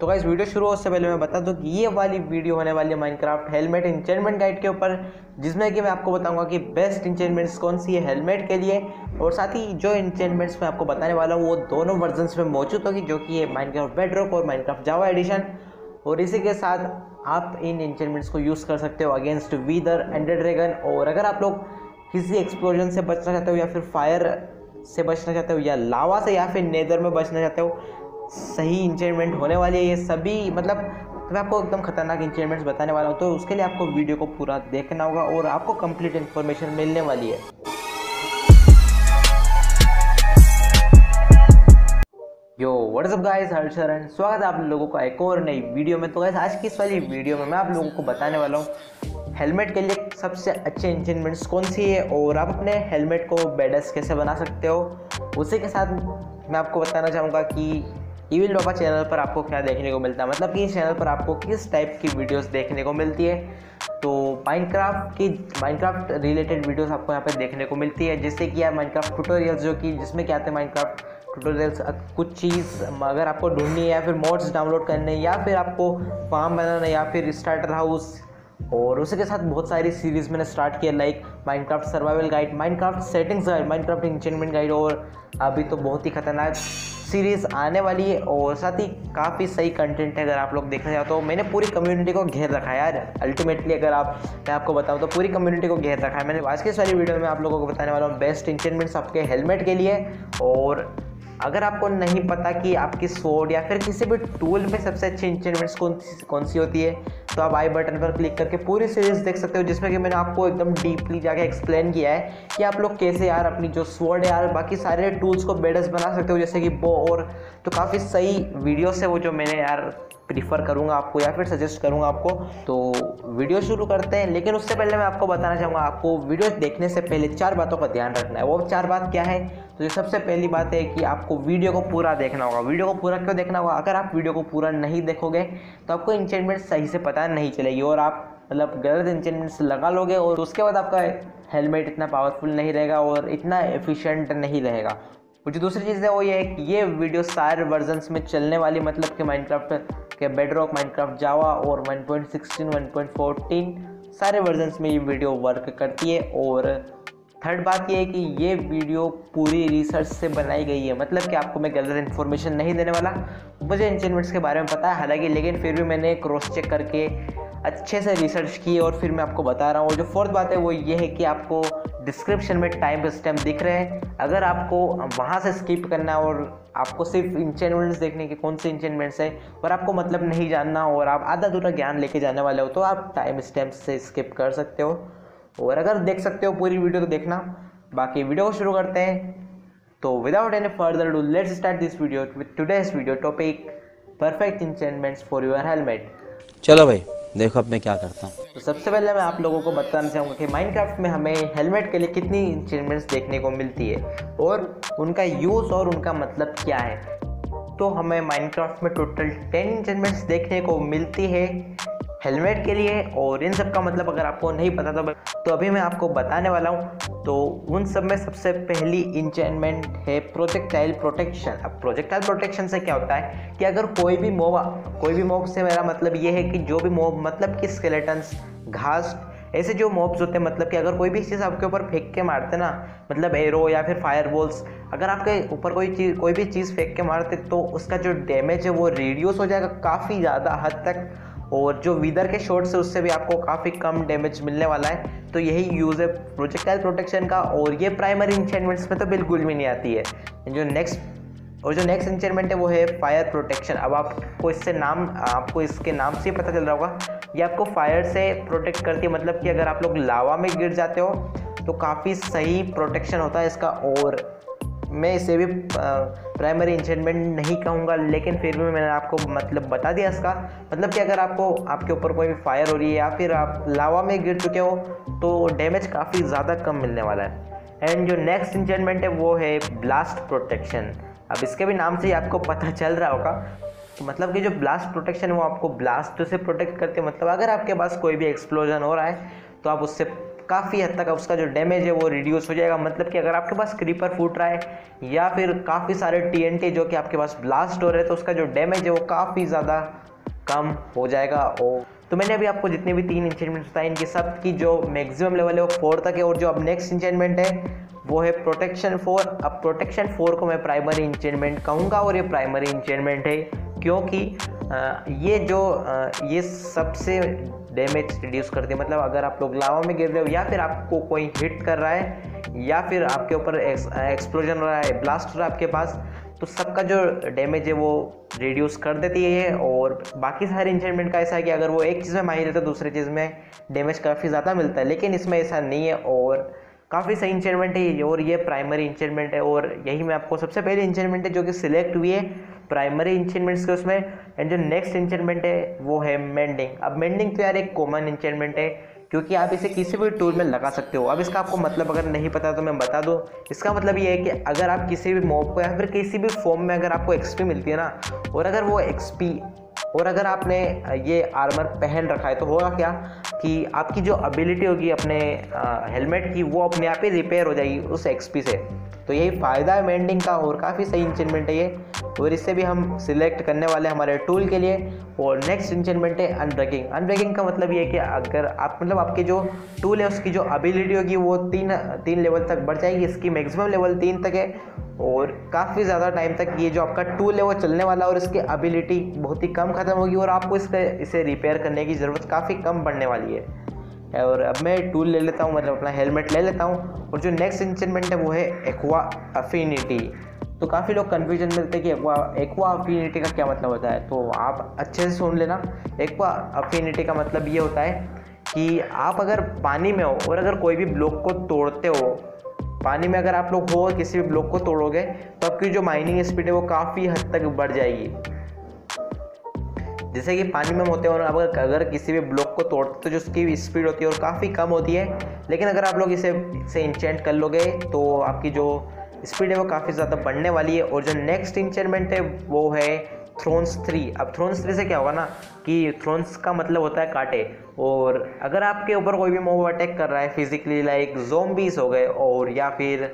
तो guys video शुरू होने से पहले मैं बता दूँ कि ये वाली वीडियो होने वाली है माइनक्राफ्ट हेलमेट इंचेंटमेंट गाइड के ऊपर, जिसमें कि मैं आपको बताऊँगा कि बेस्ट इंचेंटमेंट्स कौन सी है हेलमेट के लिए, और साथ ही जो इंचेंटमेंट्स मैं आपको बताने वाला हूँ, वो दोनों वर्जन्स में मौजूद होगी, जो कि है माइनक्राफ्ट बेडरॉक और माइनक्राफ्ट जावा एडिशन और इसी के साथ आप इन इंचेंटमेंट्स को यूज़ कर सकते हो अगेंस्ट वीदर एंडर ड्रैगन और अगर आप लोग किसी एक्सप्लोजन से बचना चाहते हो या फिर फायर से बचना चाहते हो या लावा से या फिर नेदर में बचना चाहते हो सही इंचेंटमेंट होने वाली है ये सभी। मतलब मैं आपको एकदम खतरनाक इंचेंटमेंट्स बताने वाला हूँ तो उसके लिए आपको वीडियो को पूरा देखना होगा और आपको कंप्लीट इन्फॉर्मेशन मिलने वाली है। यो व्हाट्सअप गाइस हर्षरण स्वागत है आप लोगों का एक और नई वीडियो में। तो गाइस आज की इस वाली वीडियो में मैं आप लोगों को बताने वाला हूँ हेलमेट के लिए सबसे अच्छे इंचेंटमेंट्स कौन सी है और आप अपने हेलमेट को बेडस कैसे बना सकते हो? उसी के साथ मैं आपको बताना चाहूँगा कि ईविल बाबा चैनल पर आपको क्या देखने को मिलता है? मतलब कि इस चैनल पर आपको किस टाइप की वीडियोस देखने को मिलती है? तो माइनक्राफ्ट की माइनक्राफ्ट रिलेटेड वीडियोस आपको यहाँ पर देखने को मिलती है जैसे कि यार माइनक्राफ्ट ट्यूटोरियल्स जो कि जिसमें क्या आते हैं माइनक्राफ्ट ट्यूटोरियल्स कुछ चीज़ अगर आपको ढूंढनी है या फिर मोड्स डाउनलोड करने, या फिर आपको फार्म बनाना, या फिर स्टार्टर हाउस और उसी के साथ बहुत सारी सीरीज़ मैंने स्टार्ट किया like Minecraft survival guide Minecraft settings guide Minecraft enchantment guide और अभी तो बहुत ही खतरनाक सीरीज़ आने वाली है और साथ ही काफ़ी सही कंटेंट है अगर आप लोग देखना चाहते हो मैंने पूरी कम्युनिटी को घेर रखा है यार। अल्टीमेटली अगर आप, मैं आपको बताऊँ तो पूरी कम्युनिटी को घेर रखा है। मैंने आज की सारी वीडियो में आप लोगों को बताने वाला हूँ बेस्ट इंचेंटमेंट्स आपके हेलमेट के लिए। और अगर आपको नहीं पता कि आपकी सोड या फिर किसी भी टूल में सबसे अच्छी इंचेंटमेंट्स कौन कौन सी होती है तो आप आई बटन पर क्लिक करके पूरी सीरीज़ देख सकते हो, जिसमें कि मैंने आपको एकदम डीपली जाके एक्सप्लेन किया है कि आप लोग कैसे यार अपनी जो स्वॉर्ड यार, बाकी सारे टूल्स को बेडस बना सकते हो, जैसे कि बो और तो काफ़ी सही वीडियोस है वो जो मैंने यार प्रीफर करूँगा आपको या फिर सजेस्ट करूँगा आपको। तो वीडियो शुरू करते हैं, लेकिन उससे पहले मैं आपको बताना चाहूँगा, आपको वीडियो देखने से पहले चार बातों का ध्यान रखना है। वो चार बात क्या है? तो ये सबसे पहली बात है कि आपको वीडियो को पूरा देखना होगा। वीडियो को पूरा क्यों देखना होगा? अगर आप वीडियो को पूरा नहीं देखोगे तो आपको इंचेंटमेंट सही से पता नहीं चलेगी और आप मतलब गलत इंचेंटमेंट्स लगा लोगे और उसके बाद आपका हेलमेट इतना पावरफुल नहीं रहेगा और इतना एफिशिएंट नहीं रहेगा। और जो दूसरी चीज़ है वो ये है कि ये वीडियो सारे वर्जन्स में चलने वाली मतलब कि माइनक्राफ्ट के बेडरॉक माइनक्राफ्ट जावा और 1.16 1.14 सारे वर्जन्स में ये वीडियो वर्क करती है और थर्ड बात ये है कि ये वीडियो पूरी रिसर्च से बनाई गई है। मतलब कि आपको मैं गलत इन्फॉर्मेशन नहीं देने वाला। मुझे इंचेंटमेंट्स के बारे में पता है हालाँकि, लेकिन फिर भी मैंने क्रॉस चेक करके अच्छे से रिसर्च की और फिर मैं आपको बता रहा हूँ। जो फोर्थ बात है वो ये है कि आपको डिस्क्रिप्शन में टाइम स्टैम्प दिख रहे हैं। अगर आपको वहाँ से स्किप करना और आपको सिर्फ़ इंचेंटमेंट्स देखने के कौन से इंचेंटमेंट्स हैं और आपको मतलब नहीं जानना और आप आधा दूरा ज्ञान लेके जाने वाले हो तो आप टाइम स्टैम्प से स्किप कर सकते हो। और अगर देख सकते हो पूरी वीडियो तो देखना। बाकी वीडियो को शुरू करते हैं। तो without any further do let's start this video with today's video topic perfect enchantments for your helmet चलो भाई देखो अब मैं क्या करता हूँ। तो सबसे पहले मैं आप लोगों को बताना चाहूँगा कि माइनक्राफ्ट में हमें हेलमेट के लिए कितनी इंचेंटमेंट्स देखने को मिलती है और उनका यूज़ और उनका मतलब क्या है। तो हमें माइनक्राफ्ट में टोटल टेन इंचेंटमेंट्स देखने को मिलती है। हेलमेट के लिए और इन सब का मतलब अगर आपको नहीं पता तो तो अभी मैं आपको बताने वाला हूँ। तो उन सब में सबसे पहली इंचेंटमेंट है प्रोजेक्टाइल प्रोटेक्शन अब प्रोजेक्टाइल प्रोटेक्शन से क्या होता है कि अगर कोई भी मोब कोई भी मोब से मेरा मतलब ये है कि जो भी मोब मतलब कि स्केलेटन्स घास, ऐसे जो मॉब्स होते हैं मतलब कि अगर कोई भी चीज़ आपके ऊपर फेंक के मारते ना मतलब एरो या फिर फायर बॉल्स अगर आपके ऊपर कोई चीज़, कोई भी चीज़ फेंक के मारते तो उसका जो डैमेज है वो रिड्यूस हो जाएगा काफ़ी ज़्यादा हद तक। और जो वीदर के शॉट से उससे भी आपको काफ़ी कम डैमेज मिलने वाला है। तो यही यूज़ है प्रोजेक्टाइल प्रोटेक्शन का और ये प्राइमरी इंचेंटमेंट्स में तो बिल्कुल भी नहीं आती है। जो नेक्स्ट और जो नेक्स्ट इंचेंटमेंट है, वो है फायर प्रोटेक्शन अब आपको इससे नाम, आपको इसके नाम से ही पता चल रहा होगा ये आपको फायर से प्रोटेक्ट करती है मतलब कि अगर आप लोग लावा में गिर जाते हो तो काफ़ी सही प्रोटेक्शन होता है इसका। और मैं इसे भी प्राइमरी इंचेंटमेंट नहीं कहूँगा, लेकिन फिर भी मैंने आपको मतलब बता दिया इसका। मतलब कि अगर आपको, आपके ऊपर कोई भी फायर हो रही है या फिर आप लावा में गिर चुके हो तो डैमेज काफ़ी ज़्यादा कम मिलने वाला है। एंड जो नेक्स्ट इंचेंटमेंट है, वो है ब्लास्ट प्रोटेक्शन अब इसके भी नाम से ही आपको पता चल रहा होगा तो मतलब कि जो ब्लास्ट प्रोटेक्शन है, वो आपको ब्लास्ट से प्रोटेक्ट करते हैं मतलब अगर आपके पास कोई भी एक्सप्लोजन हो रहा है तो आप उससे काफ़ी हद तक उसका जो डैमेज है वो रिड्यूस हो जाएगा। मतलब कि अगर आपके पास क्रीपर फूट रहा है या फिर काफ़ी सारे टी जो कि आपके पास ब्लास्ट हो रहे हैं तो उसका जो डैमेज है वो काफ़ी ज़्यादा कम हो जाएगा। और तो मैंने अभी आपको जितने भी तीन इंचेंटमेंट बताए इनकी सब की जो मैक्सिमम लेवल है वो फोर तक है, और जो अब नेक्स्ट इंचेंटमेंट है, वो है प्रोटेक्शन फोर अब प्रोटेक्शन फोर को मैं प्राइमरी इंचेंटमेंट कहूँगा, और ये प्राइमरी इंचेंटमेंट है, क्योंकि ये जो ये सबसे डैमेज रिड्यूस करती है मतलब अगर आप लोग लावा में गिर रहे हो या फिर आपको कोई हिट कर रहा है या फिर आपके ऊपर एक्सप्लोजन हो रहा है ब्लास्ट हो रहा है आपके पास तो सबका जो डैमेज है वो रिड्यूस कर देती है और बाकी सारे इंचमेंट का ऐसा है कि अगर वो एक चीज़ में माहिर है तो दूसरी चीज़ में डैमेज काफ़ी ज़्यादा मिलता है। लेकिन इसमें ऐसा नहीं है और काफ़ी सही इंचमेंट है और ये प्राइमरी इंचमेंट है और यही मैं आपको सबसे पहले इंचमेंट है जो कि सिलेक्ट हुई है। प्राइमरी इंचमेंट्स के उसमें एंड जो नेक्स्ट इंचमेंट है, वो है मेंडिंग अब मेंडिंग तो यार एक कॉमन इंचमेंट है, क्योंकि आप इसे किसी भी टूल में लगा सकते हो. अब इसका आपको मतलब अगर नहीं पता तो मैं बता दूँ. इसका मतलब ये है कि अगर आप किसी भी मॉब को या फिर किसी भी फॉर्म में अगर आपको एक्सपी मिलती है ना, और अगर वो एक्सपी और अगर आपने ये आर्मर पहन रखा है तो होगा क्या कि आपकी जो एबिलिटी होगी अपने हेलमेट की, वो अपने आप ही रिपेयर हो जाएगी उस एक्सपी से। तो यही फ़ायदा है मेंडिंग का, और काफ़ी सही इंचमेंट है ये। और इससे भी हम सिलेक्ट करने वाले हमारे टूल के लिए। और नेक्स्ट इंचमेंट है अनब्रेकिंग अनब्रेकिंग का मतलब ये है कि अगर आप मतलब आपके जो टूल है, उसकी जो एबिलिटी होगी, वो तीन तीन लेवल तक बढ़ जाएगी। इसकी मैक्सिमम लेवल तीन तक है। और काफ़ी ज़्यादा टाइम तक ये जो आपका टूल है वो चलने वाला और इसकी एबिलिटी बहुत ही कम ख़त्म होगी और आपको इसका इसे रिपेयर करने की ज़रूरत काफ़ी कम पड़ने वाली है। और अब मैं टूल ले लेता हूँ मतलब अपना हेलमेट ले लेता हूँ और जो नेक्स्ट इंस्ट्रूमेंट है वो है एक्वा अफिनिटी तो काफ़ी लोग कन्फ्यूज़न मिलते हैं कि एक्वा एक्वा अफिनिटी का क्या मतलब होता है? तो आप अच्छे से सुन लेना। एक्वा अफिनिटी का मतलब ये होता है कि आप अगर पानी में हो और अगर कोई भी ब्लॉक को तोड़ते हो पानी में अगर आप लोग हो किसी भी ब्लॉक को तोड़ोगे तो आपकी जो माइनिंग स्पीड है वो काफ़ी हद तक बढ़ जाएगी। जैसे कि पानी में होते हैं और अगर अगर किसी भी ब्लॉक को तोड़ते तो जो उसकी स्पीड होती है और काफ़ी कम होती है। लेकिन अगर आप लोग इसे से इंचेंट कर लोगे तो आपकी जो स्पीड है वो काफ़ी ज़्यादा बढ़ने वाली है और जो नेक्स्ट इंचेंटमेंट है वो है थ्रोन्स थ्री अब थ्रोन्स थ्री से क्या होगा ना कि थ्रोन्स का मतलब होता है काटे। और अगर आपके ऊपर कोई भी मोब अटैक कर रहा है फिजिकली लाइक जोम्बीज हो गए और या फिर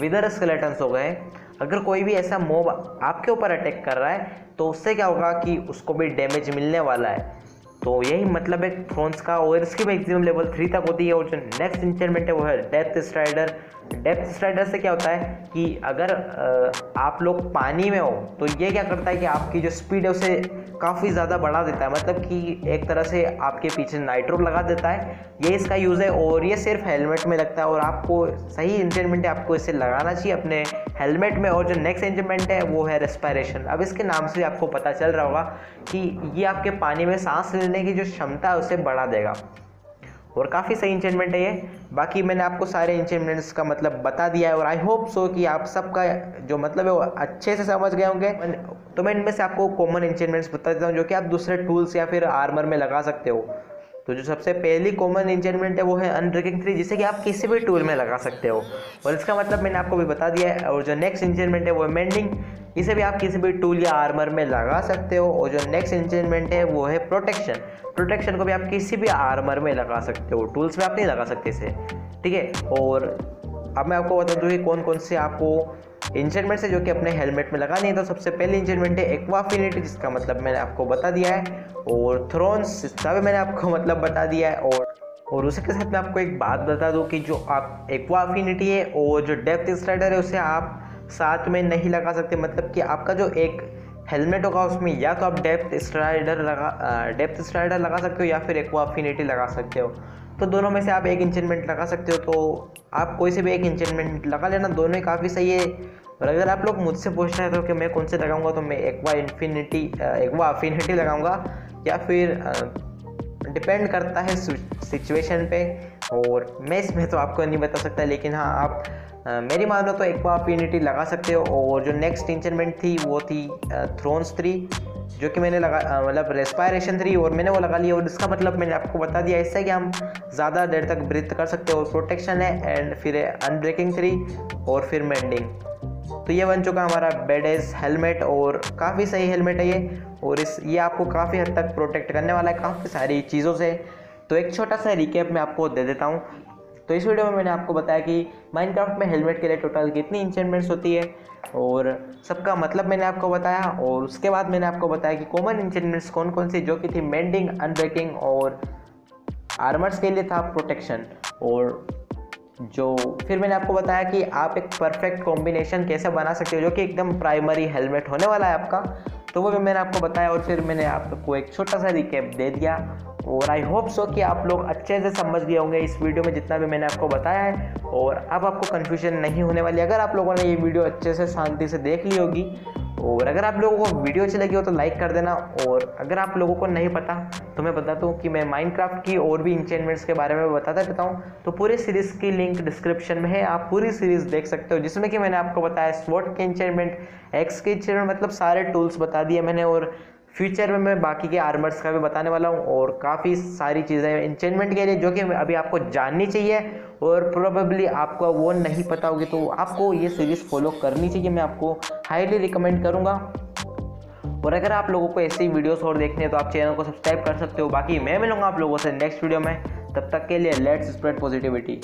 विदर स्केलेटन्स हो गए, अगर कोई भी ऐसा मोब आपके ऊपर अटैक कर रहा है तो उससे क्या होगा कि उसको भी डैमेज मिलने वाला है। तो यही मतलब है थ्रोन्स का, और इसकी मैक्सिमम लेवल थ्री तक होती है, और जो नेक्स्ट इंचरमेंट है, वो है डेथ स्ट्राइडर डेप्थ स्ट्राइडर से क्या होता है कि अगर आप लोग पानी में हो तो ये क्या करता है कि आपकी जो स्पीड है उसे काफ़ी ज़्यादा बढ़ा देता है। मतलब कि एक तरह से आपके पीछे नाइट्रो लगा देता है। ये इसका यूज़ है और ये सिर्फ़ हेलमेट में लगता है और आपको सही इंजनमेंट है, आपको इसे लगाना चाहिए अपने हेलमेट में। और जो नेक्स्ट इंजनमेंट है, वो है रेस्पायरेशन अब इसके नाम से आपको पता चल रहा होगा कि ये आपके पानी में सांस लेने की जो क्षमता है, उसे बढ़ा देगा। और काफ़ी सही इंचेंटमेंट है ये। बाकी मैंने आपको सारे इंचेंटमेंट्स का मतलब बता दिया है और आई होप सो कि आप सबका जो मतलब है वो अच्छे से समझ गए होंगे। तो मैं इनमें से आपको कॉमन इंचेंटमेंट्स बता देता हूँ जो कि आप दूसरे टूल्स या फिर आर्मर में लगा सकते हो। तो जो सबसे पहली कॉमन इंचेंटमेंट है वो है अनब्रेकिंग थ्री जिसे कि आप किसी भी टूल में लगा सकते हो। और इसका मतलब मैंने आपको भी बता दिया है, और जो नेक्स्ट इंचेंटमेंट है वो है मेंडिंग इसे भी आप किसी भी टूल या आर्मर में लगा सकते हो, और जो नेक्स्ट इंचेंटमेंट है वो है प्रोटेक्शन प्रोटेक्शन को भी आप किसी भी आर्मर में लगा सकते हो टूल्स में आप नहीं लगा सकते इसे। ठीक है? और अब मैं आपको बता दूँ कि कौन कौन से आपको इंचमेंट से जो कि अपने हेलमेट में लगानी है तो सबसे पहले इंचमेंट है एक्वाफिनिटी जिसका मतलब मैंने आपको बता दिया है। और थ्रोन्स इसका भी मैंने आपको मतलब बता दिया है। और और उसी के साथ मैं आपको एक बात बता दूँ कि जो आप एक्वाफिनिटी है और जो डेप्थ स्लाइडर है, उसे आप साथ में नहीं लगा सकते। मतलब कि आपका जो एक हेलमेट होगा, उसमें या तो आप डेप्थ स्ट्राइडर लगा डेप्थ स्ट्राइडर लगा सकते हो या फिर एक्वाफिनिटी लगा सकते हो। तो दोनों में से आप एक इंचमेंट लगा सकते हो। तो आप कोई से भी एक इंचमेंट लगा लेना, दोनों ही काफ़ी सही है। और अगर आप लोग मुझसे पूछ रहे हो कि मैं कौन से लगाऊँगा तो मैं एक्वा इन्फिनिटी एक्वा अफिनिटी लगाऊँगा, या फिर डिपेंड करता है सिचुएशन पे, और मैं इसमें तो आपको नहीं बता सकता, लेकिन हाँ आप मेरी मानो तो एक्वा अफिनिटी लगा सकते हो, और जो नेक्स्ट इंचमेंट थी, वो थी थ्रोन्स थ्री जो कि मैंने लगा मतलब रेस्पायरेशन थ्री और मैंने वो लगा लिया, और इसका मतलब मैंने आपको बता दिया, इससे कि हम ज़्यादा देर तक ब्रीथ कर सकते हो प्रोटेक्शन है एंड फिर अनब्रेकिंग थ्री और फिर मेंडिंग तो ये बन चुका हमारा बेडेज हेलमेट और काफ़ी सही हेलमेट है ये। और इस, ये आपको काफ़ी हद तक प्रोटेक्ट करने वाला है काफ़ी सारी चीज़ों से। तो एक छोटा सा रिकेप मैं आपको दे देता हूँ। तो इस वीडियो में मैंने आपको बताया कि माइनक्राफ्ट में हेलमेट के लिए टोटल कितनी इंचेंटमेंट्स होती है। और सबका मतलब मैंने आपको बताया। और उसके बाद मैंने आपको बताया कि कॉमन इंचेंटमेंट्स कौन कौन सी, जो कि थी मेंडिंग अनब्रेकिंग और आर्मर्स के लिए था प्रोटेक्शन और जो फिर मैंने आपको बताया कि आप एक परफेक्ट कॉम्बिनेशन कैसे बना सकते हो, जो कि एकदम प्राइमरी हेलमेट होने वाला है आपका। तो वो भी मैंने आपको बताया और फिर मैंने आपको एक छोटा सा रिकेप दे दिया। और आई होप सो कि आप लोग अच्छे से समझ गए होंगे इस वीडियो में जितना भी मैंने आपको बताया है। और अब आपको कन्फ्यूज़न नहीं होने वाली। अगर आप लोगों ने ये वीडियो अच्छे से शांति से देख ली होगी और अगर आप लोगों को वीडियो अच्छी लगी हो तो लाइक कर देना और अगर आप लोगों को नहीं पता तो मैं बताता हूँ कि मैं माइनक्राफ्ट की और भी इंचेंटमेंट्स के बारे में बताता रहता हूँ। तो पूरी सीरीज़ की लिंक डिस्क्रिप्शन में है, आप पूरी सीरीज़ देख सकते हो, जिसमें कि मैंने आपको बताया स्वॉट के इंचेंटमेंट एक्स के इंचेंटमेंट मतलब सारे टूल्स बता दिए मैंने और फ्यूचर में मैं बाकी के आर्मर्स का भी बताने वाला हूँ और काफ़ी सारी चीज़ें इंचेंटमेंट के लिए जो कि अभी आपको जाननी चाहिए और प्रोबेबली आपको वो नहीं पता होगी तो आपको ये सीरीज़ फॉलो करनी चाहिए। मैं आपको हाईली रिकमेंड करूँगा। और अगर आप लोगों को ऐसी वीडियोस और देखनी हैं तो आप चैनल को सब्सक्राइब कर सकते हो। बाकी मैं मिलूँगा आप लोगों से नेक्स्ट वीडियो में। तब तक के लिए लेट्स स्प्रेड पॉजिटिविटी